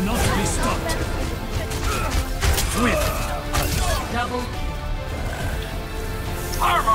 cannot be stopped. With double armor.